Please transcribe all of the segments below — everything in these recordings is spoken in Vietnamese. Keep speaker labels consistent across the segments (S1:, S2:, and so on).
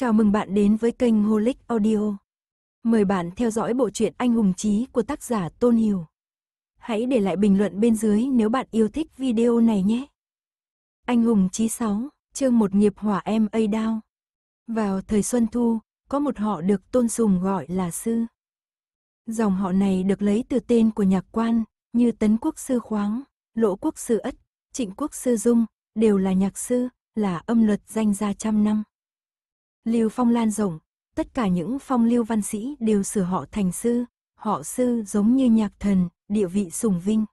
S1: Chào mừng bạn đến với kênh Holic Audio. Mời bạn theo dõi bộ truyện Anh hùng chí của tác giả Tôn Hiểu. Hãy để lại bình luận bên dưới nếu bạn yêu thích video này nhé. Anh hùng chí 6, chương một nghiệp hỏa em A Đao. Vào thời Xuân Thu, có một họ được tôn sùng gọi là sư. Dòng họ này được lấy từ tên của nhạc quan, như Tấn Quốc Sư Khoáng, Lỗ Quốc Sư Ất, Trịnh Quốc Sư Dung, đều là nhạc sư, là âm luật danh gia trăm năm. Lưu phong lan rộng, tất cả những phong lưu văn sĩ đều sửa họ thành sư, họ sư giống như nhạc thần, địa vị sùng vinh.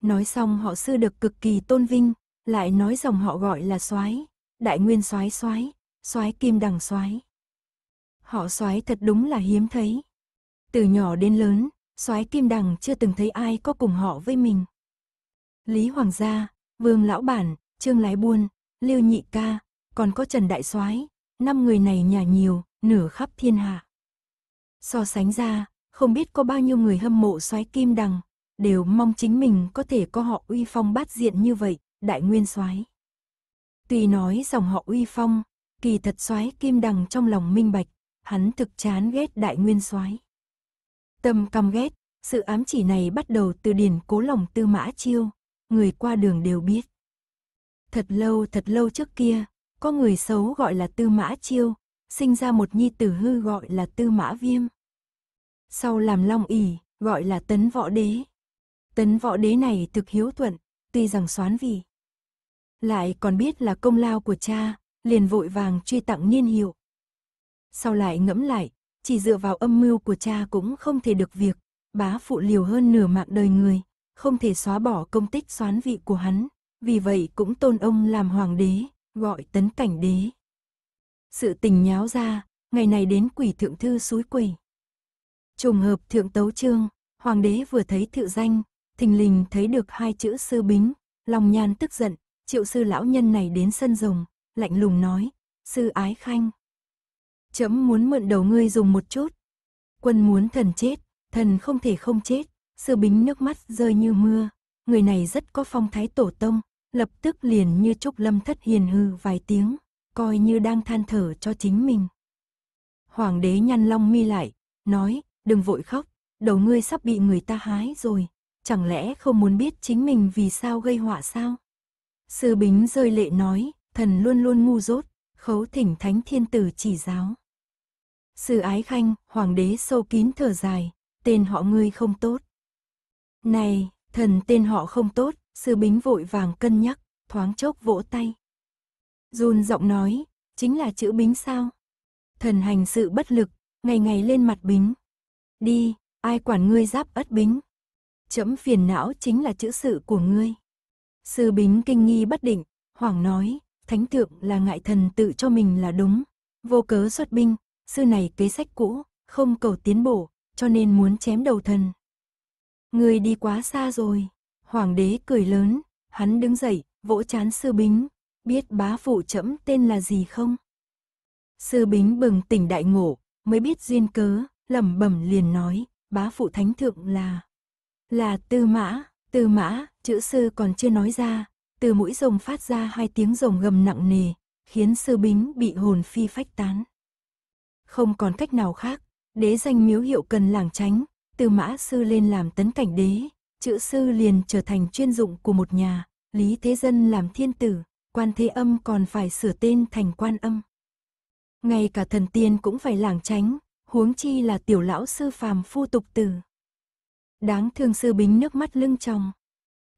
S1: Nói xong họ sư được cực kỳ tôn vinh, lại nói dòng họ gọi là soái, đại nguyên soái soái, soái kim đằng soái. Họ soái thật đúng là hiếm thấy. Từ nhỏ đến lớn, soái kim đằng chưa từng thấy ai có cùng họ với mình. Lý Hoàng gia, Vương lão bản, Trương lái buôn, Lưu nhị ca, còn có Trần đại soái, năm người này nhà nhiều, nửa khắp thiên hạ. So sánh ra, không biết có bao nhiêu người hâm mộ soái kim đằng, đều mong chính mình có thể có họ uy phong bát diện như vậy, đại nguyên soái. Tuy nói dòng họ uy phong, kỳ thật soái kim đằng trong lòng minh bạch, hắn thực chán ghét đại nguyên soái. Tâm căm ghét, sự ám chỉ này bắt đầu từ điển cố lòng tư mã chiêu, người qua đường đều biết. Thật lâu thật lâu trước kia, có người xấu gọi là tư mã chiêu, sinh ra một nhi tử hư gọi là tư mã viêm. Sau làm long ỉ, gọi là tấn võ đế. Tấn võ đế này thực hiếu thuận, tuy rằng xoán vì. Lại còn biết là công lao của cha, liền vội vàng truy tặng niên hiệu. Sau lại ngẫm lại, chỉ dựa vào âm mưu của cha cũng không thể được việc, bá phụ liều hơn nửa mạng đời người, không thể xóa bỏ công tích xoán vị của hắn, vì vậy cũng tôn ông làm hoàng đế, gọi tấn cảnh đế. Sự tình nháo ra, ngày này đến quỷ thượng thư suối quỷ. Trùng hợp thượng tấu trương, hoàng đế vừa thấy thự danh, thình lình thấy được hai chữ sư bính, lòng nhan tức giận, triệu sư lão nhân này đến sân rồng, lạnh lùng nói, sư ái khanh. Chấm muốn mượn đầu ngươi dùng một chút. Quân muốn thần chết, thần không thể không chết, sư bính nước mắt rơi như mưa, người này rất có phong thái tổ tông, lập tức liền như trúc lâm thất hiền hư vài tiếng, coi như đang than thở cho chính mình. Hoàng đế nhăn long mi lại, nói, đừng vội khóc, đầu ngươi sắp bị người ta hái rồi, chẳng lẽ không muốn biết chính mình vì sao gây họa sao? Sư Bính rơi lệ nói, thần luôn luôn ngu dốt, khấu thỉnh thánh thiên tử chỉ giáo. Sư ái khanh, hoàng đế sâu kín thở dài, tên họ ngươi không tốt. Này, thần tên họ không tốt, sư bính vội vàng cân nhắc, thoáng chốc vỗ tay. Run giọng nói, chính là chữ bính sao? Thần hành sự bất lực, ngày ngày lên mặt bính. Đi, ai quản ngươi giáp ất bính. Chấm phiền não chính là chữ sự của ngươi. Sư bính kinh nghi bất định, hoảng nói, thánh thượng là ngại thần tự cho mình là đúng. Vô cớ xuất binh, sư này kế sách cũ, không cầu tiến bộ, cho nên muốn chém đầu thần. Ngươi đi quá xa rồi. Hoàng đế cười lớn, hắn đứng dậy, vỗ chán sư bính, biết bá phụ trẫm tên là gì không? Sư bính bừng tỉnh đại ngộ, mới biết duyên cớ, lẩm bẩm liền nói, bá phụ thánh thượng là là Tư Mã, Tư Mã, chữ sư còn chưa nói ra, từ mũi rồng phát ra hai tiếng rồng gầm nặng nề, khiến sư bính bị hồn phi phách tán. Không còn cách nào khác, đế danh miếu hiệu cần làng tránh, Tư Mã sư lên làm tấn cảnh đế, chữ sư liền trở thành chuyên dụng của một nhà, Lý Thế Dân làm thiên tử, quan thế âm còn phải sửa tên thành quan âm. Ngay cả thần tiên cũng phải lảng tránh, huống chi là tiểu lão sư phàm phu tục tử. Đáng thương sư bính nước mắt lưng tròng.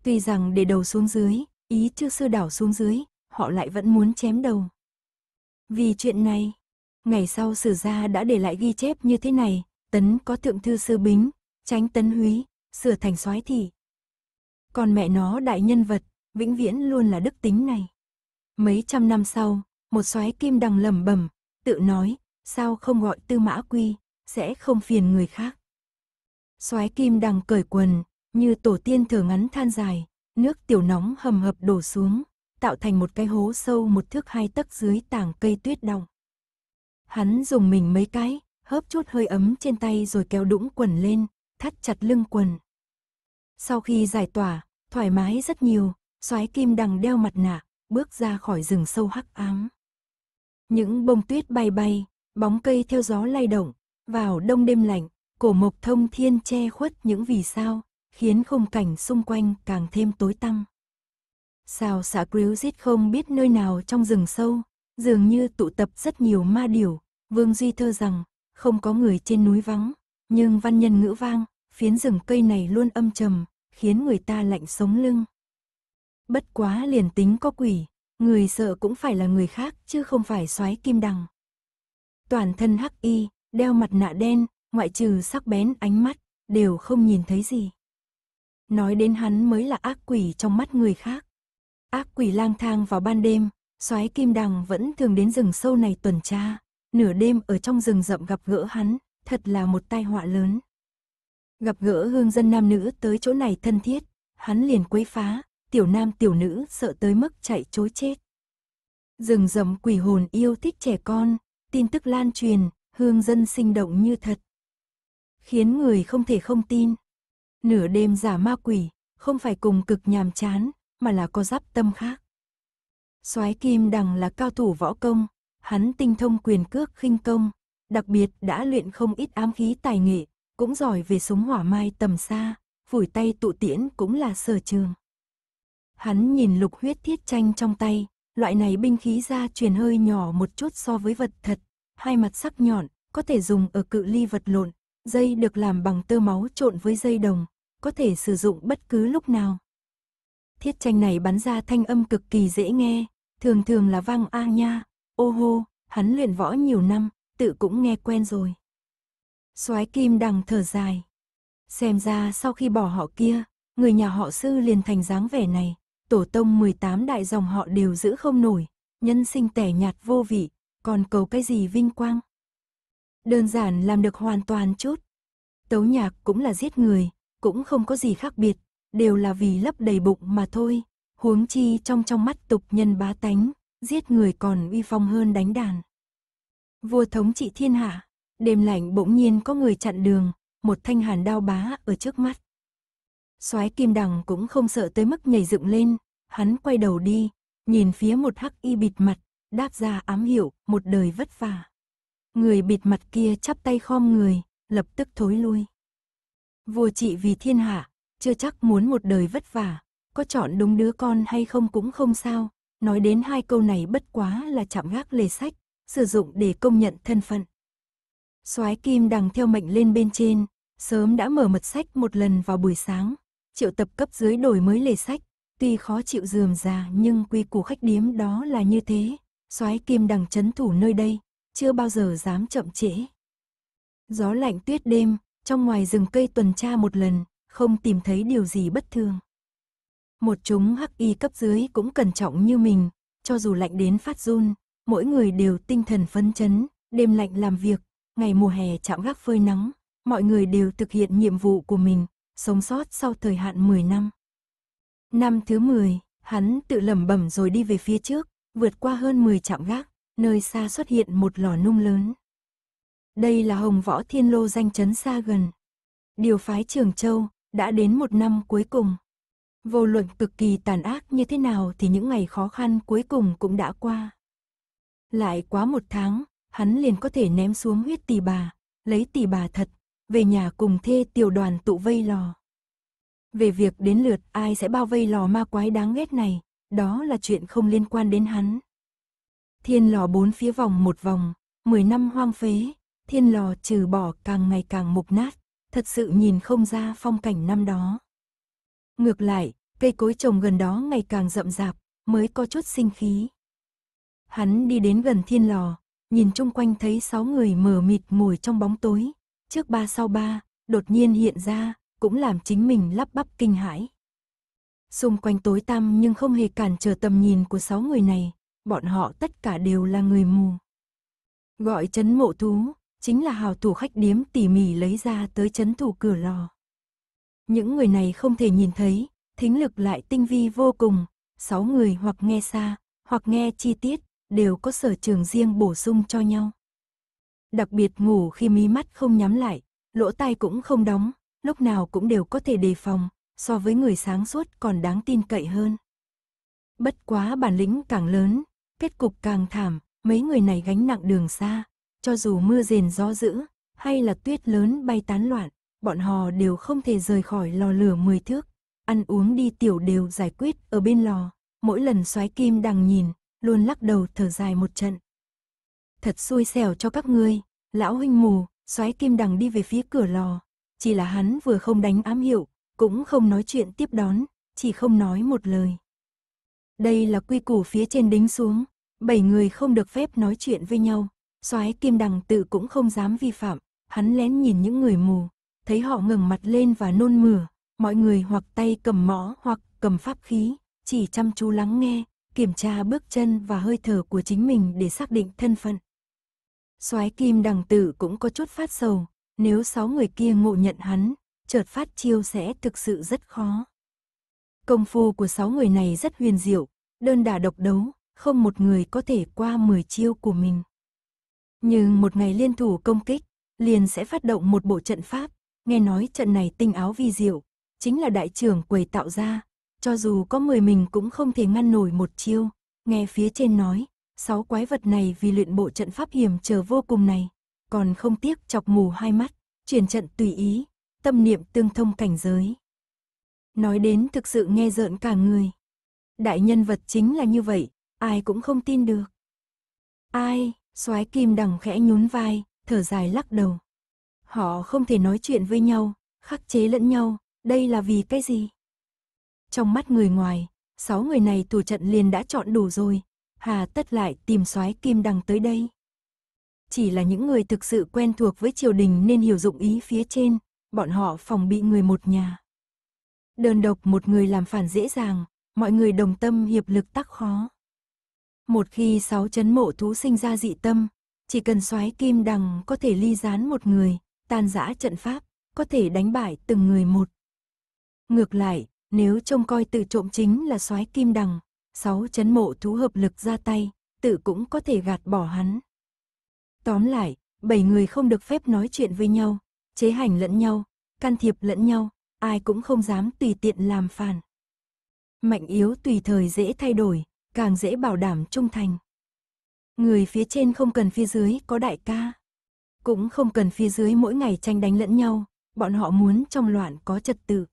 S1: Tuy rằng để đầu xuống dưới, ý chưa sư đảo xuống dưới, họ lại vẫn muốn chém đầu. Vì chuyện này, ngày sau sử gia đã để lại ghi chép như thế này, tấn có thượng thư sư bính, tránh tấn húy, sửa thành soái thị. Còn mẹ nó đại nhân vật, vĩnh viễn luôn là đức tính này. Mấy trăm năm sau, một soái kim đằng lầm bẩm, tự nói, sao không gọi tư mã quy, sẽ không phiền người khác. Soái kim đằng cởi quần, như tổ tiên thở ngắn than dài, nước tiểu nóng hầm hập đổ xuống, tạo thành một cái hố sâu một thước hai tấc dưới tảng cây tuyết đọng. Hắn dùng mình mấy cái, hớp chút hơi ấm trên tay rồi kéo đũng quần lên, thắt chặt lưng quần. Sau khi giải tỏa, thoải mái rất nhiều, soái kim đằng đeo mặt nạ, bước ra khỏi rừng sâu hắc ám. Những bông tuyết bay bay, bóng cây theo gió lay động, vào đông đêm lạnh, cổ mộc thông thiên che khuất những vì sao, khiến khung cảnh xung quanh càng thêm tối tăm. Sao xã Grilzit không biết nơi nào trong rừng sâu, dường như tụ tập rất nhiều ma điểu, Vương Duy thơ rằng, không có người trên núi vắng, nhưng văn nhân ngữ vang, phiến rừng cây này luôn âm trầm, khiến người ta lạnh sống lưng. Bất quá liền tính có quỷ, người sợ cũng phải là người khác chứ không phải soái kim đằng. Toàn thân hắc y, đeo mặt nạ đen, ngoại trừ sắc bén ánh mắt, đều không nhìn thấy gì. Nói đến hắn mới là ác quỷ trong mắt người khác. Ác quỷ lang thang vào ban đêm, soái kim đằng vẫn thường đến rừng sâu này tuần tra, nửa đêm ở trong rừng rậm gặp gỡ hắn, thật là một tai họa lớn. Gặp gỡ hương dân nam nữ tới chỗ này thân thiết, hắn liền quấy phá, tiểu nam tiểu nữ sợ tới mức chạy chối chết. Rừng rậm quỷ hồn yêu thích trẻ con, tin tức lan truyền, hương dân sinh động như thật. Khiến người không thể không tin. Nửa đêm giả ma quỷ, không phải cùng cực nhàm chán, mà là có giáp tâm khác. soái Kim Đằng là cao thủ võ công, hắn tinh thông quyền cước khinh công, đặc biệt đã luyện không ít ám khí tài nghệ, cũng giỏi về súng hỏa mai tầm xa, phủi tay tụ tiễn cũng là sở trường. Hắn nhìn lục huyết thiết tranh trong tay, loại này binh khí ra truyền hơi nhỏ một chút so với vật thật, hai mặt sắc nhọn, có thể dùng ở cự ly vật lộn, dây được làm bằng tơ máu trộn với dây đồng, có thể sử dụng bất cứ lúc nào. Thiết tranh này bắn ra thanh âm cực kỳ dễ nghe, thường thường là vang a nha, ô hô, hắn luyện võ nhiều năm, tự cũng nghe quen rồi. Soái Kim đằng thở dài. Xem ra sau khi bỏ họ kia, người nhà họ sư liền thành dáng vẻ này, tổ tông 18 đại dòng họ đều giữ không nổi, nhân sinh tẻ nhạt vô vị, còn cầu cái gì vinh quang. Đơn giản làm được hoàn toàn chút. Tấu nhạc cũng là giết người, cũng không có gì khác biệt, đều là vì lấp đầy bụng mà thôi. Huống chi trong trong mắt tục nhân bá tánh, giết người còn uy phong hơn đánh đàn. Vua thống trị thiên hạ, đêm lạnh bỗng nhiên có người chặn đường, một thanh hàn đao bá ở trước mắt. Soái kim đằng cũng không sợ tới mức nhảy dựng lên, hắn quay đầu đi, nhìn phía một hắc y bịt mặt, đáp ra ám hiệu, một đời vất vả. Người bịt mặt kia chắp tay khom người, lập tức thối lui. Vua trị vì thiên hạ, chưa chắc muốn một đời vất vả, có chọn đúng đứa con hay không cũng không sao. Nói đến hai câu này bất quá là chạm gác lề sách, sử dụng để công nhận thân phận. Soái Kim đằng theo mệnh lên bên trên, sớm đã mở mật sách một lần vào buổi sáng, triệu tập cấp dưới đổi mới lề sách, tuy khó chịu dườm già nhưng quy củ khách điếm đó là như thế, soái Kim đằng chấn thủ nơi đây, chưa bao giờ dám chậm trễ. Gió lạnh tuyết đêm, trong ngoài rừng cây tuần tra một lần, không tìm thấy điều gì bất thường. Một chúng hắc y cấp dưới cũng cẩn trọng như mình, cho dù lạnh đến phát run, mỗi người đều tinh thần phấn chấn, đêm lạnh làm việc, ngày mùa hè chạm gác phơi nắng, mọi người đều thực hiện nhiệm vụ của mình, sống sót sau thời hạn 10 năm. Năm thứ 10, hắn tự lẩm bẩm rồi đi về phía trước, vượt qua hơn 10 trạm gác, nơi xa xuất hiện một lò nung lớn. Đây là Hồng Võ Thiên Lô danh chấn xa gần. Điều phái Trường Châu đã đến một năm cuối cùng. Vô luận cực kỳ tàn ác như thế nào thì những ngày khó khăn cuối cùng cũng đã qua. Lại quá một tháng, hắn liền có thể ném xuống huyết tỷ bà, lấy tỷ bà thật, về nhà cùng thê tiểu đoàn tụ vây lò. Về việc đến lượt ai sẽ bao vây lò ma quái đáng ghét này, đó là chuyện không liên quan đến hắn. Thiên lò bốn phía vòng một vòng, 10 năm hoang phế, thiên lò trừ bỏ càng ngày càng mục nát, thật sự nhìn không ra phong cảnh năm đó. Ngược lại, cây cối trồng gần đó ngày càng rậm rạp, mới có chút sinh khí. Hắn đi đến gần thiên lò, nhìn chung quanh thấy sáu người mờ mịt ngồi trong bóng tối, trước ba sau ba, đột nhiên hiện ra, cũng làm chính mình lắp bắp kinh hãi. Xung quanh tối tăm nhưng không hề cản trở tầm nhìn của sáu người này, bọn họ tất cả đều là người mù. Gọi chấn mộ thú, chính là hào thủ khách điếm tỉ mỉ lấy ra tới chấn thủ cửa lò. Những người này không thể nhìn thấy, thính lực lại tinh vi vô cùng, sáu người hoặc nghe xa, hoặc nghe chi tiết, đều có sở trường riêng bổ sung cho nhau. Đặc biệt ngủ khi mí mắt không nhắm lại, lỗ tai cũng không đóng, lúc nào cũng đều có thể đề phòng, so với người sáng suốt còn đáng tin cậy hơn. Bất quá bản lĩnh càng lớn, kết cục càng thảm, mấy người này gánh nặng đường xa, cho dù mưa rền gió dữ, hay là tuyết lớn bay tán loạn, bọn họ đều không thể rời khỏi lò lửa mười thước, ăn uống đi tiểu đều giải quyết ở bên lò, mỗi lần soái kim đằng nhìn, luôn lắc đầu thở dài một trận. Thật xui xẻo cho các ngươi, lão huynh mù, xoáy kim đằng đi về phía cửa lò, chỉ là hắn vừa không đánh ám hiệu, cũng không nói chuyện tiếp đón, chỉ không nói một lời. Đây là quy củ phía trên đính xuống, bảy người không được phép nói chuyện với nhau, soái kim đằng tự cũng không dám vi phạm, hắn lén nhìn những người mù, thấy họ ngẩng mặt lên và nôn mửa, mọi người hoặc tay cầm mõ hoặc cầm pháp khí, chỉ chăm chú lắng nghe, kiểm tra bước chân và hơi thở của chính mình để xác định thân phận. Soái Kim Đằng Tử cũng có chút phát sầu, nếu sáu người kia ngộ nhận hắn, chợt phát chiêu sẽ thực sự rất khó. Công phu của sáu người này rất huyền diệu, đơn đả độc đấu, không một người có thể qua 10 chiêu của mình. Nhưng một ngày liên thủ công kích, liền sẽ phát động một bộ trận pháp, nghe nói trận này tinh áo vi diệu, chính là đại trưởng quầy tạo ra, cho dù có 10 mình cũng không thể ngăn nổi một chiêu, nghe phía trên nói, sáu quái vật này vì luyện bộ trận pháp hiểm trở vô cùng này, còn không tiếc chọc mù hai mắt, chuyển trận tùy ý, tâm niệm tương thông cảnh giới. Nói đến thực sự nghe rợn cả người. Đại nhân vật chính là như vậy, ai cũng không tin được. Ai, soái kim đằng khẽ nhún vai, thở dài lắc đầu. Họ không thể nói chuyện với nhau, khắc chế lẫn nhau, đây là vì cái gì? Trong mắt người ngoài, sáu người này thủ trận liền đã chọn đủ rồi, hà tất lại tìm soái kim đằng tới đây. Chỉ là những người thực sự quen thuộc với triều đình nên hiểu dụng ý phía trên, bọn họ phòng bị người một nhà. Đơn độc một người làm phản dễ dàng, mọi người đồng tâm hiệp lực tắc khó. Một khi sáu chấn mộ thú sinh ra dị tâm, chỉ cần soái kim đằng có thể ly gián một người, tan rã trận pháp, có thể đánh bại từng người một. Ngược lại, nếu trông coi tự trộm chính là soái kim đằng, sáu chấn mộ thú hợp lực ra tay, tự cũng có thể gạt bỏ hắn. Tóm lại, bảy người không được phép nói chuyện với nhau, chế hành lẫn nhau, can thiệp lẫn nhau, ai cũng không dám tùy tiện làm phản. Mạnh yếu tùy thời dễ thay đổi, càng dễ bảo đảm trung thành. Người phía trên không cần phía dưới có đại ca. Cũng không cần phía dưới mỗi ngày tranh đánh lẫn nhau, bọn họ muốn trong loạn có trật tự.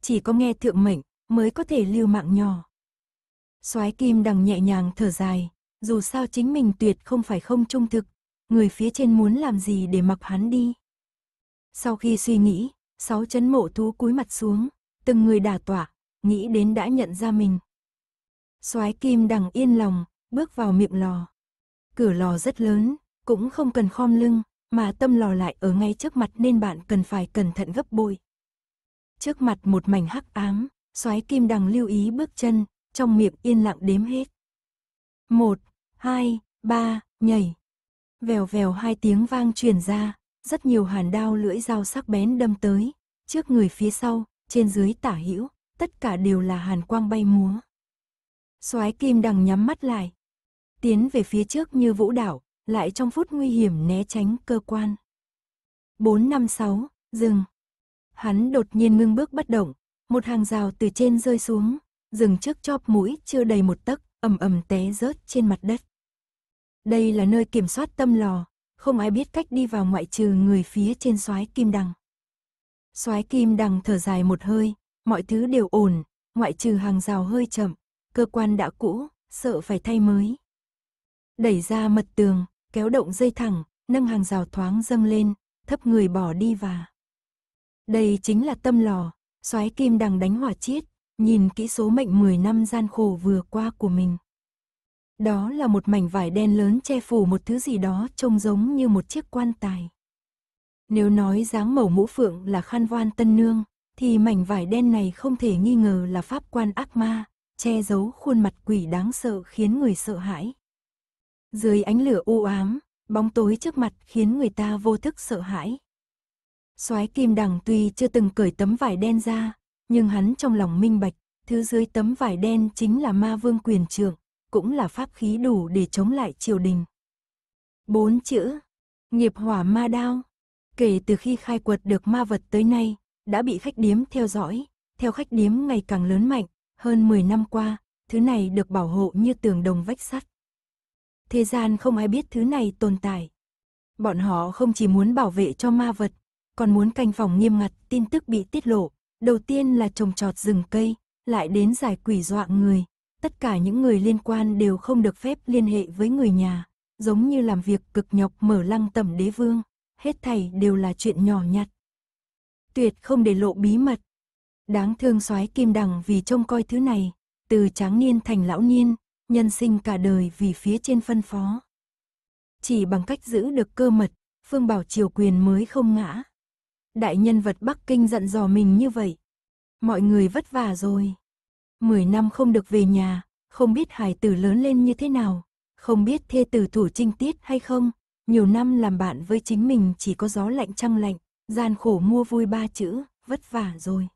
S1: Chỉ có nghe thượng mệnh mới có thể lưu mạng nhỏ. Soái kim đằng nhẹ nhàng thở dài, dù sao chính mình tuyệt không phải không trung thực, người phía trên muốn làm gì để mặc hắn đi. Sau khi suy nghĩ, sáu chấn mộ thú cúi mặt xuống, từng người đả tỏa, nghĩ đến đã nhận ra mình. Soái kim đằng yên lòng, bước vào miệng lò. Cửa lò rất lớn, cũng không cần khom lưng, mà tâm lò lại ở ngay trước mặt nên bạn cần phải cẩn thận gấp bội. Trước mặt một mảnh hắc ám, xoáy kim đằng lưu ý bước chân, trong miệng yên lặng đếm hết. Một, hai, ba, nhảy. Vèo vèo hai tiếng vang truyền ra, rất nhiều hàn đao lưỡi dao sắc bén đâm tới, trước người phía sau, trên dưới tả hữu, tất cả đều là hàn quang bay múa. Soái kim đằng nhắm mắt lại, tiến về phía trước như vũ đảo, lại trong phút nguy hiểm né tránh cơ quan. 456, dừng. Hắn đột nhiên ngưng bước bất động, một hàng rào từ trên rơi xuống, dừng trước chóp mũi chưa đầy một tấc, ầm ầm té rớt trên mặt đất. Đây là nơi kiểm soát tâm lò, không ai biết cách đi vào ngoại trừ người phía trên soái kim đằng. Soái kim đằng thở dài một hơi, mọi thứ đều ổn, ngoại trừ hàng rào hơi chậm, cơ quan đã cũ, sợ phải thay mới. Đẩy ra mật tường, kéo động dây thẳng, nâng hàng rào thoáng dâng lên, thấp người bỏ đi và. Đây chính là tâm lò, xoáy kim đằng đánh hỏa chiết, nhìn kỹ số mệnh 10 năm gian khổ vừa qua của mình. Đó là một mảnh vải đen lớn che phủ một thứ gì đó trông giống như một chiếc quan tài. Nếu nói dáng màu mũ phượng là khăn voan tân nương, thì mảnh vải đen này không thể nghi ngờ là pháp quan ác ma, che giấu khuôn mặt quỷ đáng sợ khiến người sợ hãi. Dưới ánh lửa u ám, bóng tối trước mặt khiến người ta vô thức sợ hãi. Soái Kim Đằng tuy chưa từng cởi tấm vải đen ra, nhưng hắn trong lòng minh bạch, thứ dưới tấm vải đen chính là ma vương quyền trượng, cũng là pháp khí đủ để chống lại triều đình. Bốn chữ, nghiệp hỏa ma đao, kể từ khi khai quật được ma vật tới nay, đã bị khách điếm theo dõi, theo khách điếm ngày càng lớn mạnh, hơn 10 năm qua, thứ này được bảo hộ như tường đồng vách sắt. Thế gian không ai biết thứ này tồn tại. Bọn họ không chỉ muốn bảo vệ cho ma vật, còn muốn canh phòng nghiêm ngặt tin tức bị tiết lộ. Đầu tiên là trồng trọt rừng cây, lại đến giải quỷ dọa người. Tất cả những người liên quan đều không được phép liên hệ với người nhà, giống như làm việc cực nhọc mở lăng tẩm đế vương. Hết thảy đều là chuyện nhỏ nhặt. Tuyệt không để lộ bí mật. Đáng thương soái kim đằng vì trông coi thứ này, từ tráng niên thành lão niên, nhân sinh cả đời vì phía trên phân phó. Chỉ bằng cách giữ được cơ mật, Phương Bảo triều quyền mới không ngã. Đại nhân vật Bắc Kinh giận dò mình như vậy. Mọi người vất vả rồi. Mười năm không được về nhà, không biết hài tử lớn lên như thế nào, không biết thê tử thủ trinh tiết hay không. Nhiều năm làm bạn với chính mình chỉ có gió lạnh trăng lạnh, gian khổ mua vui ba chữ, vất vả rồi.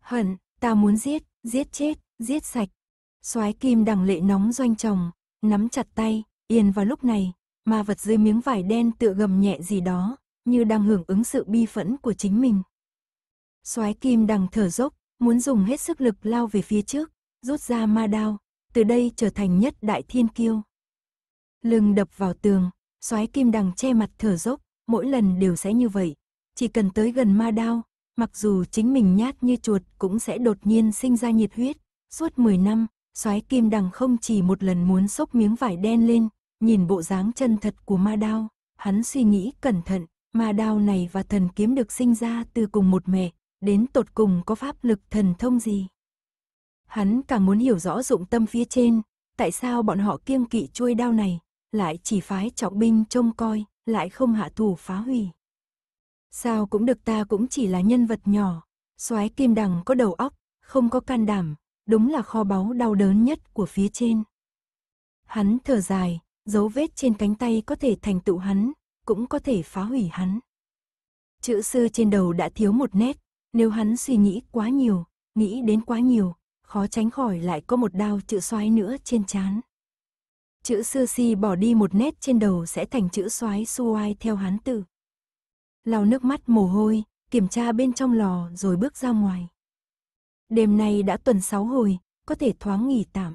S1: Hận, ta muốn giết, giết chết, giết sạch. Soái kim đằng lệ nóng doanh chồng, nắm chặt tay, yên vào lúc này, ma vật dưới miếng vải đen tựa gầm nhẹ gì đó, như đang hưởng ứng sự bi phẫn của chính mình. Soái kim đằng thở dốc, muốn dùng hết sức lực lao về phía trước, rút ra ma đao, từ đây trở thành nhất đại thiên kiêu. Lưng đập vào tường, soái kim đằng che mặt thở dốc, mỗi lần đều sẽ như vậy, chỉ cần tới gần ma đao, mặc dù chính mình nhát như chuột cũng sẽ đột nhiên sinh ra nhiệt huyết. Suốt 10 năm, soái kim đằng không chỉ một lần muốn xốc miếng vải đen lên, nhìn bộ dáng chân thật của ma đao, hắn suy nghĩ cẩn thận, mà đao này và thần kiếm được sinh ra từ cùng một mẹ, đến tột cùng có pháp lực thần thông gì. Hắn càng muốn hiểu rõ dụng tâm phía trên, tại sao bọn họ kiêng kỵ chuôi đao này, lại chỉ phái trọng binh trông coi, lại không hạ thủ phá hủy. Sao cũng được ta cũng chỉ là nhân vật nhỏ, soái kim đằng có đầu óc, không có can đảm, đúng là kho báu đau đớn nhất của phía trên. Hắn thở dài, dấu vết trên cánh tay có thể thành tựu hắn, cũng có thể phá hủy hắn. Chữ sư trên đầu đã thiếu một nét, nếu hắn suy nghĩ quá nhiều, nghĩ đến quá nhiều, khó tránh khỏi lại có một đao chữ xoáy nữa trên chán. Chữ sư si bỏ đi một nét trên đầu sẽ thành chữ xoáy suai theo hắn tự. Lau nước mắt mồ hôi, kiểm tra bên trong lò rồi bước ra ngoài. Đêm nay đã tuần sáu hồi, có thể thoáng nghỉ tạm.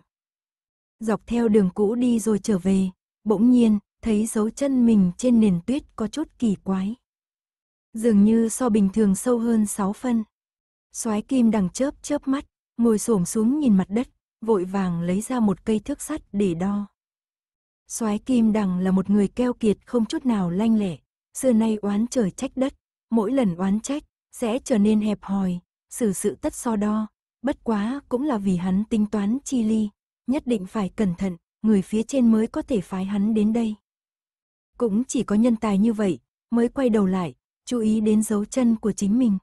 S1: Dọc theo đường cũ đi rồi trở về, bỗng nhiên, thấy dấu chân mình trên nền tuyết có chút kỳ quái. Dường như so bình thường sâu hơn 6 phân. Soái kim đằng chớp chớp mắt, ngồi xổm xuống nhìn mặt đất, vội vàng lấy ra một cây thước sắt để đo. Soái kim đằng là một người keo kiệt không chút nào lanh lẻ, xưa nay oán trời trách đất, mỗi lần oán trách sẽ trở nên hẹp hòi, xử sự tất so đo, bất quá cũng là vì hắn tính toán chi ly, nhất định phải cẩn thận, người phía trên mới có thể phái hắn đến đây. Cũng chỉ có nhân tài như vậy, mới quay đầu lại, chú ý đến dấu chân của chính mình.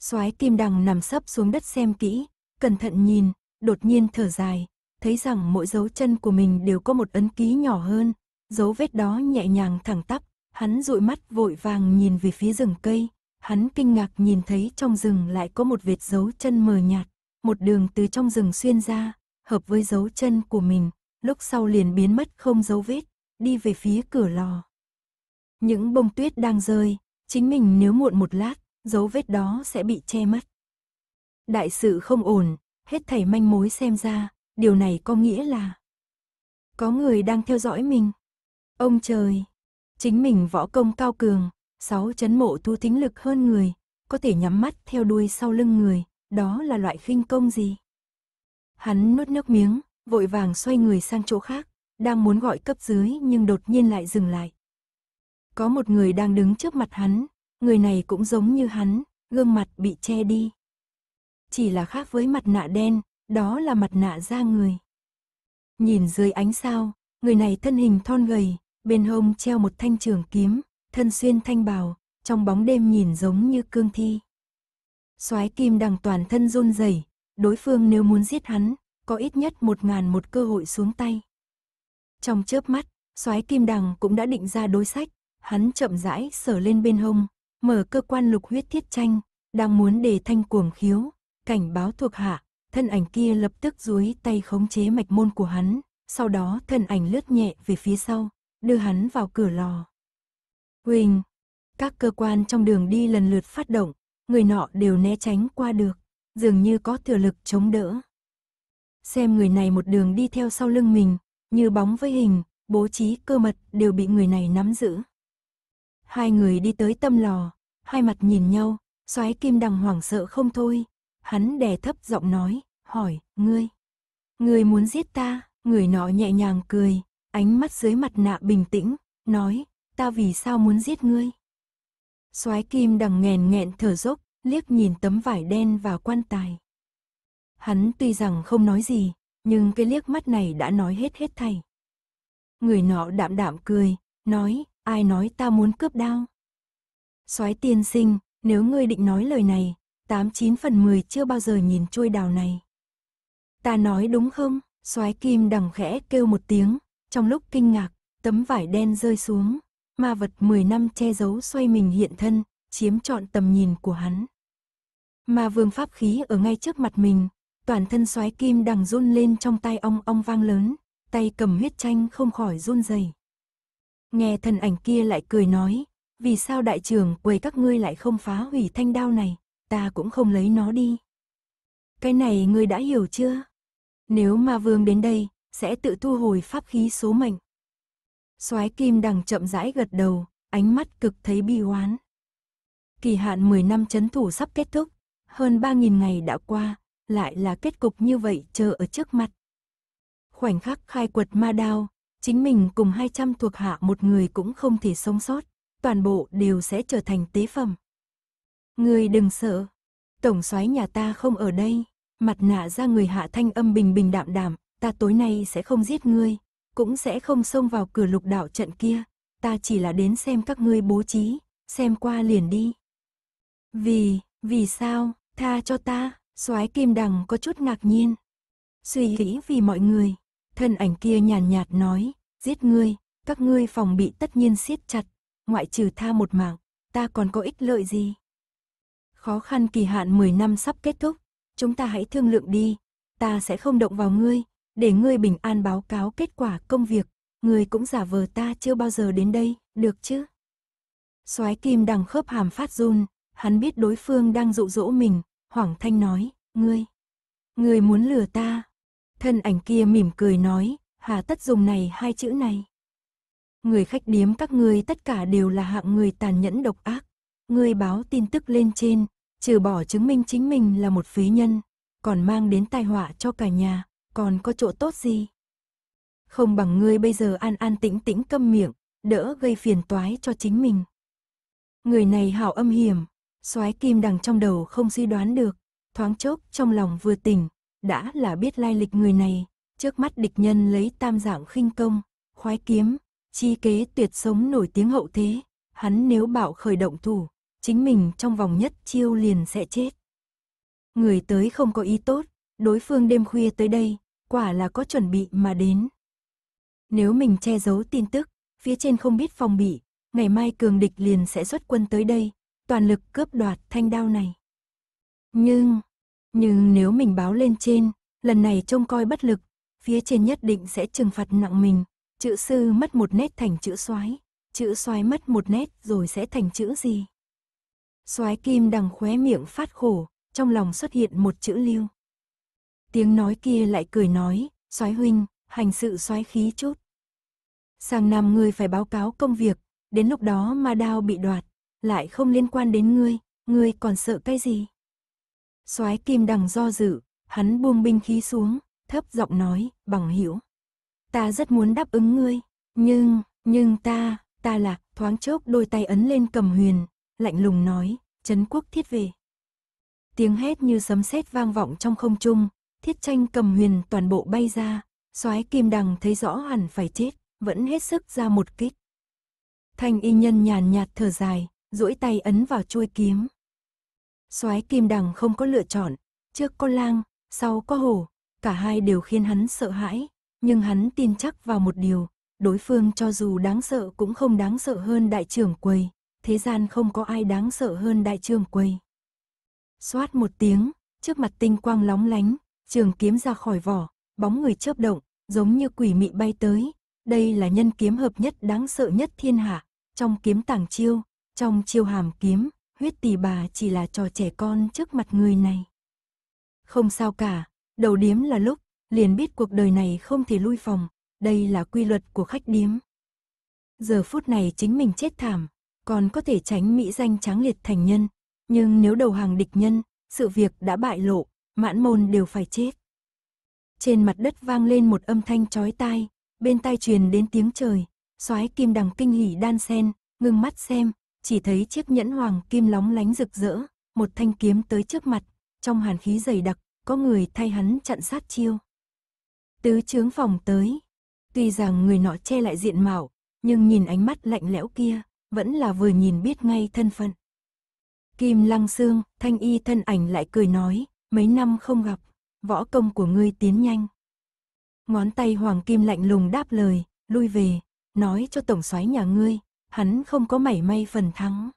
S1: Soái kim đằng nằm sấp xuống đất xem kỹ, cẩn thận nhìn, đột nhiên thở dài, thấy rằng mỗi dấu chân của mình đều có một ấn ký nhỏ hơn, dấu vết đó nhẹ nhàng thẳng tắp, hắn dụi mắt vội vàng nhìn về phía rừng cây, hắn kinh ngạc nhìn thấy trong rừng lại có một vệt dấu chân mờ nhạt, một đường từ trong rừng xuyên ra, hợp với dấu chân của mình, lúc sau liền biến mất không dấu vết, đi về phía cửa lò. Những bông tuyết đang rơi, chính mình nếu muộn một lát, dấu vết đó sẽ bị che mất. Đại sự không ổn, hết thảy manh mối xem ra, điều này có nghĩa là có người đang theo dõi mình. Ông trời, chính mình võ công cao cường, sáu chấn mộ thu thính lực hơn người, có thể nhắm mắt theo đuôi sau lưng người, đó là loại khinh công gì? Hắn nuốt nước miếng, vội vàng xoay người sang chỗ khác, đang muốn gọi cấp dưới nhưng đột nhiên lại dừng lại. Có một người đang đứng trước mặt hắn, người này cũng giống như hắn, gương mặt bị che đi. Chỉ là khác với mặt nạ đen, đó là mặt nạ da người. Nhìn dưới ánh sao, người này thân hình thon gầy, bên hông treo một thanh trường kiếm, thân xuyên thanh bào, trong bóng đêm nhìn giống như cương thi. Soái kim đằng toàn thân run rẩy, đối phương nếu muốn giết hắn, có ít nhất một ngàn một cơ hội xuống tay. Trong chớp mắt, soái kim đằng cũng đã định ra đối sách, hắn chậm rãi sở lên bên hông, mở cơ quan lục huyết thiết tranh, đang muốn để thanh cuồng khiếu, cảnh báo thuộc hạ, thân ảnh kia lập tức duỗi tay khống chế mạch môn của hắn, sau đó thân ảnh lướt nhẹ về phía sau, đưa hắn vào cửa lò. Huỳnh, các cơ quan trong đường đi lần lượt phát động, người nọ đều né tránh qua được, dường như có thừa lực chống đỡ. Xem người này một đường đi theo sau lưng mình, như bóng với hình, bố trí cơ mật đều bị người này nắm giữ. Hai người đi tới tâm lò, hai mặt nhìn nhau, xoáy kim đằng hoảng sợ không thôi. Hắn đè thấp giọng nói, hỏi, ngươi, ngươi muốn giết ta, người nọ nhẹ nhàng cười, ánh mắt dưới mặt nạ bình tĩnh, nói, ta vì sao muốn giết ngươi. Soái kim đằng nghèn nghẹn thở dốc, liếc nhìn tấm vải đen và quan tài. Hắn tuy rằng không nói gì, nhưng cái liếc mắt này đã nói hết hết thảy. Người nọ đạm đạm cười, nói, ai nói ta muốn cướp đao. Soái tiên sinh, nếu ngươi định nói lời này, tám chín phần mười chưa bao giờ nhìn chui đào này. Ta nói đúng không? Soái kim đằng khẽ kêu một tiếng, trong lúc kinh ngạc, tấm vải đen rơi xuống, ma vật 10 năm che giấu xoay mình hiện thân, chiếm trọn tầm nhìn của hắn. Ma vương pháp khí ở ngay trước mặt mình, toàn thân soái kim đằng run lên trong tay ong ong vang lớn, tay cầm huyết tranh không khỏi run rẩy. Nghe thần ảnh kia lại cười nói, vì sao đại trưởng quầy các ngươi lại không phá hủy thanh đao này, ta cũng không lấy nó đi. Cái này ngươi đã hiểu chưa? Nếu ma vương đến đây, sẽ tự thu hồi pháp khí số mệnh. Soái kim đằng chậm rãi gật đầu, ánh mắt cực thấy bi oán. Kỳ hạn 10 năm chấn thủ sắp kết thúc, hơn 3.000 ngày đã qua, lại là kết cục như vậy chờ ở trước mặt. Khoảnh khắc khai quật ma đao, chính mình cùng 200 thuộc hạ một người cũng không thể sống sót, toàn bộ đều sẽ trở thành tế phẩm. Người đừng sợ, tổng soái nhà ta không ở đây, mặt nạ ra người hạ thanh âm bình bình đạm đạm, ta tối nay sẽ không giết ngươi, cũng sẽ không xông vào cửa lục đạo trận kia, ta chỉ là đến xem các ngươi bố trí, xem qua liền đi. Vì, vì sao, tha cho ta, soái kim đằng có chút ngạc nhiên. Suy nghĩ vì mọi người, thân ảnh kia nhàn nhạt nói, giết ngươi, các ngươi phòng bị tất nhiên siết chặt, ngoại trừ tha một mạng, ta còn có ích lợi gì? Khó khăn kỳ hạn 10 năm sắp kết thúc, chúng ta hãy thương lượng đi, ta sẽ không động vào ngươi, để ngươi bình an báo cáo kết quả công việc, ngươi cũng giả vờ ta chưa bao giờ đến đây, được chứ? Soái kim đằng khớp hàm phát run, hắn biết đối phương đang dụ dỗ mình, Hoàng thanh nói, ngươi, ngươi muốn lừa ta. Thân ảnh kia mỉm cười nói, hà tất dùng này hai chữ này. Người khách điếm các ngươi tất cả đều là hạng người tàn nhẫn độc ác. Ngươi báo tin tức lên trên, trừ bỏ chứng minh chính mình là một phế nhân, còn mang đến tai họa cho cả nhà, còn có chỗ tốt gì? Không bằng ngươi bây giờ an an tĩnh tĩnh câm miệng, đỡ gây phiền toái cho chính mình. Người này hảo âm hiểm, soái kim đằng trong đầu không suy đoán được, thoáng chốc trong lòng vừa tỉnh, đã là biết lai lịch người này, trước mắt địch nhân lấy tam dạng khinh công, khoái kiếm, chi kế tuyệt sống nổi tiếng hậu thế, hắn nếu bảo khởi động thủ, chính mình trong vòng nhất chiêu liền sẽ chết. Người tới không có ý tốt, đối phương đêm khuya tới đây, quả là có chuẩn bị mà đến. Nếu mình che giấu tin tức, phía trên không biết phòng bị, ngày mai cường địch liền sẽ xuất quân tới đây, toàn lực cướp đoạt thanh đao này. Nhưng, nhưng nếu mình báo lên trên, lần này trông coi bất lực, phía trên nhất định sẽ trừng phạt nặng mình, chữ sư mất một nét thành chữ soái, chữ soái mất một nét rồi sẽ thành chữ gì? Soái kim đằng khóe miệng phát khổ, trong lòng xuất hiện một chữ lưu. Tiếng nói kia lại cười nói, soái huynh, hành sự soái khí chút. Sang năm ngươi phải báo cáo công việc, đến lúc đó ma đao bị đoạt, lại không liên quan đến ngươi, ngươi còn sợ cái gì? Soái kim đằng do dự, hắn buông binh khí xuống, thấp giọng nói, bằng hiểu. Ta rất muốn đáp ứng ngươi, nhưng, nhưng ta, ta là, thoáng chốc đôi tay ấn lên cầm huyền, lạnh lùng nói, Trấn quốc thiết về. Tiếng hét như sấm sét vang vọng trong không trung, thiết tranh cầm huyền toàn bộ bay ra, soái kim đằng thấy rõ hẳn phải chết, vẫn hết sức ra một kích. Thanh y nhân nhàn nhạt thở dài, duỗi tay ấn vào chuôi kiếm. Soái kim đằng không có lựa chọn, trước có lang, sau có hổ, cả hai đều khiến hắn sợ hãi, nhưng hắn tin chắc vào một điều, đối phương cho dù đáng sợ cũng không đáng sợ hơn đại trưởng quầy, thế gian không có ai đáng sợ hơn đại trưởng quầy. Xoát một tiếng, trước mặt tinh quang lóng lánh, trường kiếm ra khỏi vỏ, bóng người chớp động, giống như quỷ mị bay tới, đây là nhân kiếm hợp nhất đáng sợ nhất thiên hạ, trong kiếm tàng chiêu, trong chiêu hàm kiếm, huyết tỷ bà chỉ là trò trẻ con trước mặt người này. Không sao cả, đầu điếm là lúc, liền biết cuộc đời này không thể lui phòng, đây là quy luật của khách điếm. Giờ phút này chính mình chết thảm, còn có thể tránh mỹ danh tráng liệt thành nhân, nhưng nếu đầu hàng địch nhân, sự việc đã bại lộ, mãn môn đều phải chết. Trên mặt đất vang lên một âm thanh chói tai, bên tai truyền đến tiếng trời, soái kim đằng kinh hỉ đan sen, ngưng mắt xem, chỉ thấy chiếc nhẫn hoàng kim lóng lánh rực rỡ, một thanh kiếm tới trước mặt, trong hàn khí dày đặc, có người thay hắn chặn sát chiêu. Tứ chướng phòng tới, tuy rằng người nọ che lại diện mạo, nhưng nhìn ánh mắt lạnh lẽo kia, vẫn là vừa nhìn biết ngay thân phận. Kim Lăng Sương, thanh y thân ảnh lại cười nói, mấy năm không gặp, võ công của ngươi tiến nhanh. Ngón tay Hoàng Kim lạnh lùng đáp lời, lui về, nói cho tổng soái nhà ngươi, hắn không có mảy may phần thắng.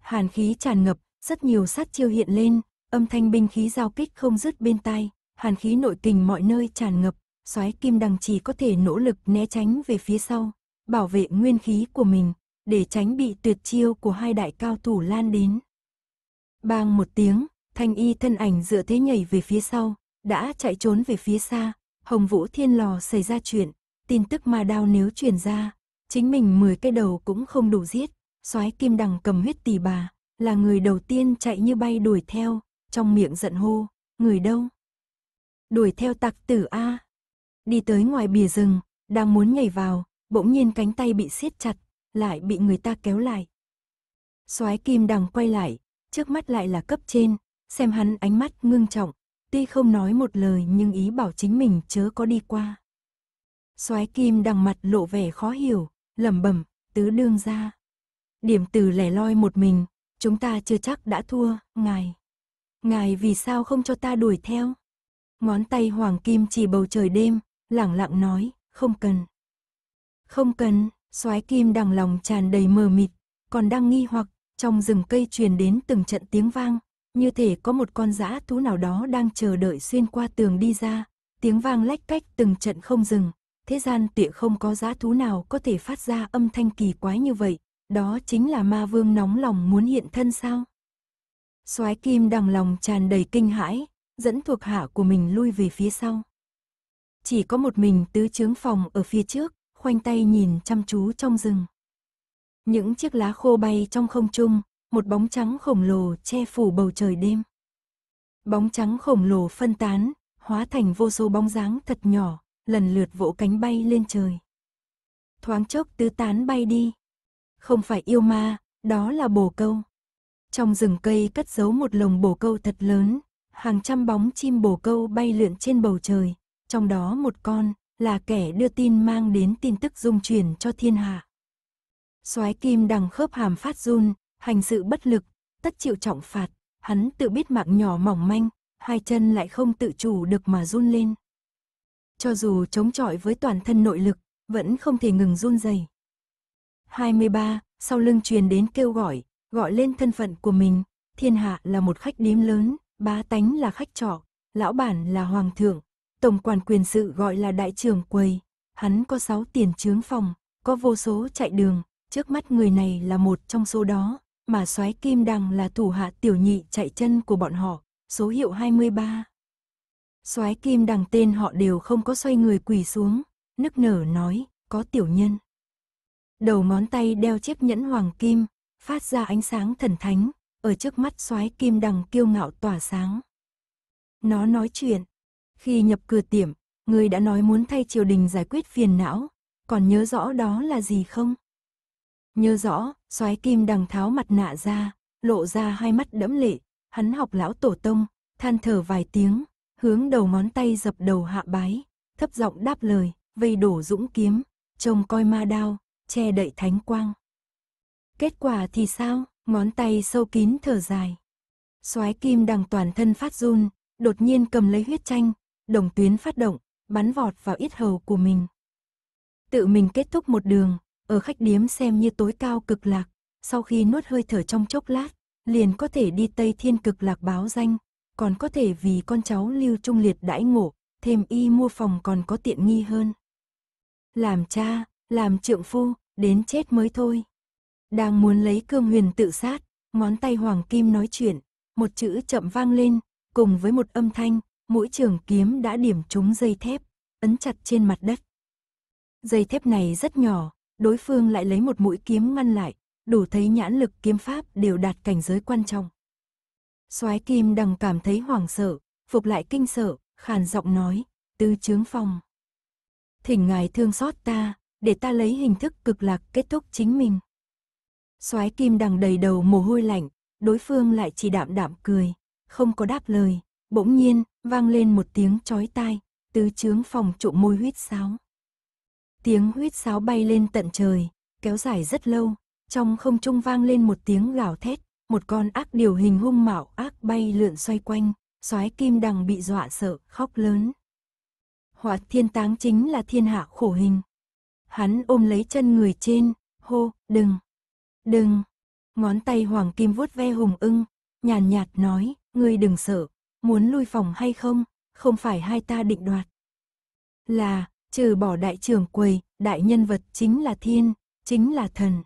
S1: Hàn khí tràn ngập, rất nhiều sát chiêu hiện lên, âm thanh binh khí giao kích không dứt bên tai, hàn khí nội tình mọi nơi tràn ngập, soái kim đằng chỉ có thể nỗ lực né tránh về phía sau, bảo vệ nguyên khí của mình, để tránh bị tuyệt chiêu của hai đại cao thủ lan đến. Bang một tiếng, thanh y thân ảnh dựa thế nhảy về phía sau, đã chạy trốn về phía xa, Hồng Vũ Thiên Lò xảy ra chuyện, tin tức ma đao nếu truyền ra, chính mình 10 cái đầu cũng không đủ giết, soái kim đằng cầm huyết tỷ bà, là người đầu tiên chạy như bay đuổi theo, trong miệng giận hô, người đâu? Đuổi theo tặc tử A. Đi tới ngoài bìa rừng, đang muốn nhảy vào, bỗng nhiên cánh tay bị siết chặt, lại bị người ta kéo lại. Soái kim đằng quay lại, trước mắt lại là cấp trên, xem hắn ánh mắt ngưng trọng, tuy không nói một lời nhưng ý bảo chính mình chớ có đi qua. Soái kim đằng mặt lộ vẻ khó hiểu, lẩm bẩm, tứ đương ra. Điểm từ lẻ loi một mình, chúng ta chưa chắc đã thua, ngài. Ngài vì sao không cho ta đuổi theo? Ngón tay hoàng kim chỉ bầu trời đêm, lẳng lặng nói, không cần. Không cần, soái kim đằng lòng tràn đầy mờ mịt, còn đang nghi hoặc, trong rừng cây truyền đến từng trận tiếng vang, như thể có một con dã thú nào đó đang chờ đợi xuyên qua tường đi ra, tiếng vang lách cách từng trận không dừng, thế gian tịa không có giá thú nào có thể phát ra âm thanh kỳ quái như vậy, đó chính là ma vương nóng lòng muốn hiện thân sao? Soái kim đằng lòng tràn đầy kinh hãi, dẫn thuộc hạ của mình lui về phía sau. Chỉ có một mình tứ chướng phòng ở phía trước, khoanh tay nhìn chăm chú trong rừng. Những chiếc lá khô bay trong không trung, một bóng trắng khổng lồ che phủ bầu trời đêm. Bóng trắng khổng lồ phân tán, hóa thành vô số bóng dáng thật nhỏ, lần lượt vỗ cánh bay lên trời. Thoáng chốc tứ tán bay đi. Không phải yêu ma, đó là bồ câu. Trong rừng cây cất giấu một lồng bồ câu thật lớn, hàng trăm bóng chim bồ câu bay lượn trên bầu trời, trong đó một con là kẻ đưa tin mang đến tin tức dung truyền cho thiên hạ. Soái kim đằng khớp hàm phát run, hành sự bất lực, tất chịu trọng phạt, hắn tự biết mạng nhỏ mỏng manh, hai chân lại không tự chủ được mà run lên. Cho dù chống chọi với toàn thân nội lực, vẫn không thể ngừng run rẩy. 23, sau lưng truyền đến kêu gọi, gọi lên thân phận của mình, thiên hạ là một khách điếm lớn, bá tánh là khách trọ, lão bản là hoàng thượng, tổng quản quyền sự gọi là đại trưởng quầy, hắn có sáu tiền trướng phòng, có vô số chạy đường, trước mắt người này là một trong số đó, mà soái kim đằng là thủ hạ tiểu nhị chạy chân của bọn họ, số hiệu 23. Soái kim đằng tên họ đều không có xoay người quỳ xuống, nức nở nói, có tiểu nhân. Đầu ngón tay đeo chiếc nhẫn hoàng kim, phát ra ánh sáng thần thánh, ở trước mắt soái kim đằng kiêu ngạo tỏa sáng. Nó nói chuyện, khi nhập cửa tiệm, người đã nói muốn thay triều đình giải quyết phiền não, còn nhớ rõ đó là gì không? Nhớ rõ, soái kim đằng tháo mặt nạ ra, lộ ra hai mắt đẫm lệ, hắn học lão tổ tông, than thở vài tiếng, hướng đầu ngón tay dập đầu hạ bái, thấp giọng đáp lời, vây đổ dũng kiếm, trông coi ma đao, che đậy thánh quang. Kết quả thì sao? Ngón tay sâu kín thở dài. Soái kim đằng toàn thân phát run, đột nhiên cầm lấy huyết tranh, đồng tuyến phát động, bắn vọt vào yết hầu của mình. Tự mình kết thúc một đường, ở khách điếm xem như tối cao cực lạc, sau khi nuốt hơi thở trong chốc lát, liền có thể đi Tây Thiên cực lạc báo danh, còn có thể vì con cháu lưu trung liệt đãi ngộ, thêm y mua phòng còn có tiện nghi hơn. Làm cha, làm trượng phu, đến chết mới thôi. Đang muốn lấy cương huyền tự sát, ngón tay hoàng kim nói chuyện, một chữ chậm vang lên, cùng với một âm thanh, mũi trường kiếm đã điểm trúng dây thép, ấn chặt trên mặt đất. Dây thép này rất nhỏ, đối phương lại lấy một mũi kiếm ngăn lại, đủ thấy nhãn lực kiếm pháp đều đạt cảnh giới quan trọng. Soái Kim Đằng cảm thấy hoảng sợ, phục lại kinh sợ, khàn giọng nói, "Tư Chướng Phong, thỉnh ngài thương xót ta, để ta lấy hình thức cực lạc kết thúc chính mình." Soái Kim Đằng đầy đầu mồ hôi lạnh, đối phương lại chỉ đạm đạm cười, không có đáp lời, bỗng nhiên vang lên một tiếng chói tai, Tứ Chướng Phong trụng môi huýt sáo. Tiếng huýt sáo bay lên tận trời, kéo dài rất lâu, trong không trung vang lên một tiếng gào thét, một con ác điều hình hung mạo ác bay lượn xoay quanh, soái kim đằng bị dọa sợ, khóc lớn. Hỏa thiên táng chính là thiên hạ khổ hình. Hắn ôm lấy chân người trên, hô, đừng, đừng. Ngón tay hoàng kim vuốt ve hùng ưng, nhàn nhạt nói, ngươi đừng sợ, muốn lui phòng hay không, không phải hai ta định đoạt. Là, trừ bỏ đại trưởng quầy, đại nhân vật chính là thiên, chính là thần.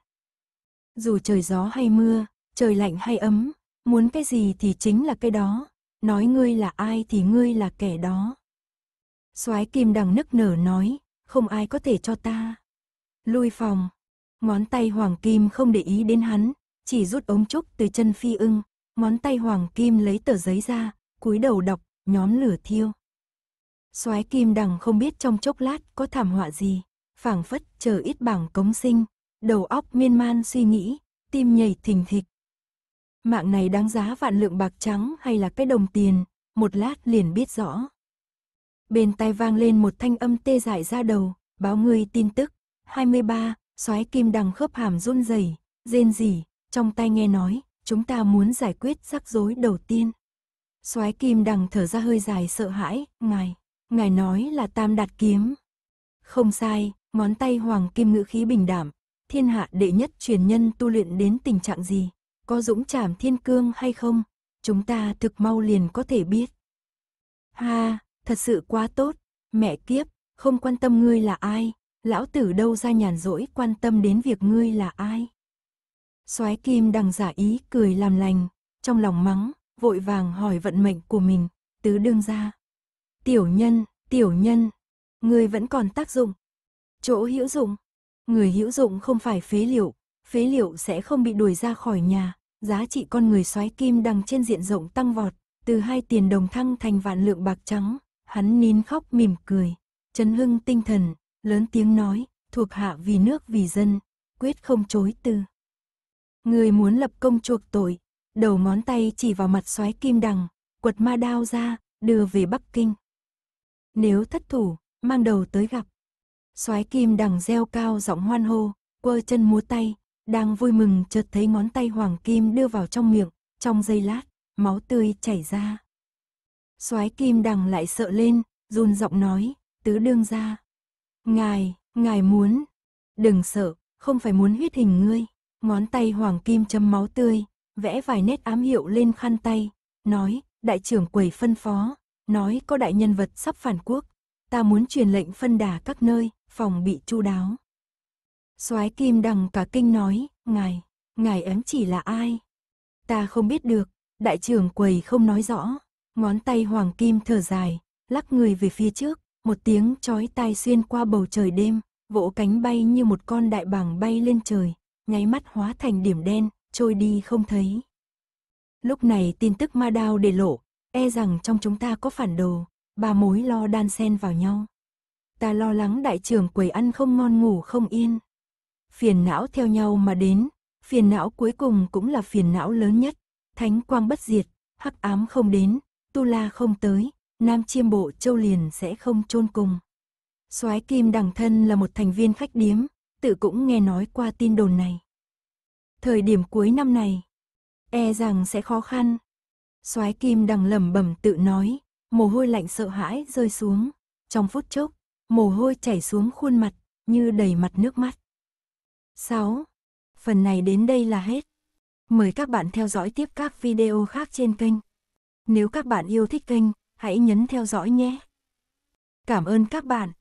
S1: Dù trời gió hay mưa, trời lạnh hay ấm, muốn cái gì thì chính là cái đó, nói ngươi là ai thì ngươi là kẻ đó. Soái kim đằng nức nở nói, không ai có thể cho ta. Lui phòng, ngón tay hoàng kim không để ý đến hắn, chỉ rút ống trúc từ chân phi ưng, ngón tay hoàng kim lấy tờ giấy ra, cúi đầu đọc, nhóm lửa thiêu. Soái kim đằng không biết trong chốc lát có thảm họa gì, phảng phất chờ ít bảng cống sinh, đầu óc miên man suy nghĩ, tim nhảy thình thịch. Mạng này đáng giá vạn lượng bạc trắng hay là cái đồng tiền, một lát liền biết rõ. Bên tai vang lên một thanh âm tê dại ra đầu, báo người tin tức, 23, soái kim đằng khớp hàm run rẩy, rên rỉ, trong tai nghe nói, chúng ta muốn giải quyết rắc rối đầu tiên. Soái kim đằng thở ra hơi dài sợ hãi, ngài, ngài nói là tam đạt kiếm. Không sai, ngón tay hoàng kim ngữ khí bình đảm, thiên hạ đệ nhất truyền nhân tu luyện đến tình trạng gì, có dũng chảm thiên cương hay không, chúng ta thực mau liền có thể biết. Ha, thật sự quá tốt, mẹ kiếp, không quan tâm ngươi là ai, lão tử đâu ra nhàn rỗi quan tâm đến việc ngươi là ai. Soái kim đằng giả ý cười làm lành, trong lòng mắng, vội vàng hỏi vận mệnh của mình, tứ đương ra. Tiểu nhân, tiểu nhân, ngươi vẫn còn tác dụng. Chỗ hữu dụng, người hữu dụng không phải phế liệu, phế liệu sẽ không bị đuổi ra khỏi nhà, giá trị con người xoáy kim đằng trên diện rộng tăng vọt, từ hai tiền đồng thăng thành vạn lượng bạc trắng, hắn nín khóc mỉm cười, chấn hưng tinh thần, lớn tiếng nói, thuộc hạ vì nước vì dân, quyết không chối từ. Người muốn lập công chuộc tội, đầu ngón tay chỉ vào mặt xoáy kim đằng, quật ma đao ra, đưa về Bắc Kinh. Nếu thất thủ, mang đầu tới gặp. Soái kim đằng reo cao giọng hoan hô, quơ chân múa tay, đang vui mừng chợt thấy ngón tay hoàng kim đưa vào trong miệng, trong giây lát, máu tươi chảy ra. Soái kim đằng lại sợ lên, run giọng nói, tứ đương ra. Ngài, ngài muốn, đừng sợ, không phải muốn huyết hình ngươi. Ngón tay hoàng kim chấm máu tươi, vẽ vài nét ám hiệu lên khăn tay, nói, đại trưởng quầy phân phó, nói có đại nhân vật sắp phản quốc, ta muốn truyền lệnh phân đà các nơi, phòng bị chu đáo. Soái Kim Đằng cả kinh nói, ngài, ngài ém chỉ là ai? Ta không biết được, đại trưởng quầy không nói rõ, ngón tay hoàng kim thở dài, lắc người về phía trước, một tiếng chói tai xuyên qua bầu trời đêm, vỗ cánh bay như một con đại bàng bay lên trời, nháy mắt hóa thành điểm đen, trôi đi không thấy. Lúc này tin tức ma đao để lộ, e rằng trong chúng ta có phản đồ, ba mối lo đan xen vào nhau. Ta lo lắng đại trưởng quầy ăn không ngon ngủ không yên. Phiền não theo nhau mà đến, phiền não cuối cùng cũng là phiền não lớn nhất. Thánh quang bất diệt, hắc ám không đến, tu la không tới, nam chiêm bộ châu liền sẽ không chôn cùng. soái kim đằng thân là một thành viên khách điếm, tự cũng nghe nói qua tin đồn này. Thời điểm cuối năm này, e rằng sẽ khó khăn. Soái Kim đằng lẩm bẩm tự nói, mồ hôi lạnh sợ hãi rơi xuống, trong phút chốc, mồ hôi chảy xuống khuôn mặt, như đầy mặt nước mắt. 6. Phần này đến đây là hết. Mời các bạn theo dõi tiếp các video khác trên kênh. Nếu các bạn yêu thích kênh, hãy nhấn theo dõi nhé. Cảm ơn các bạn.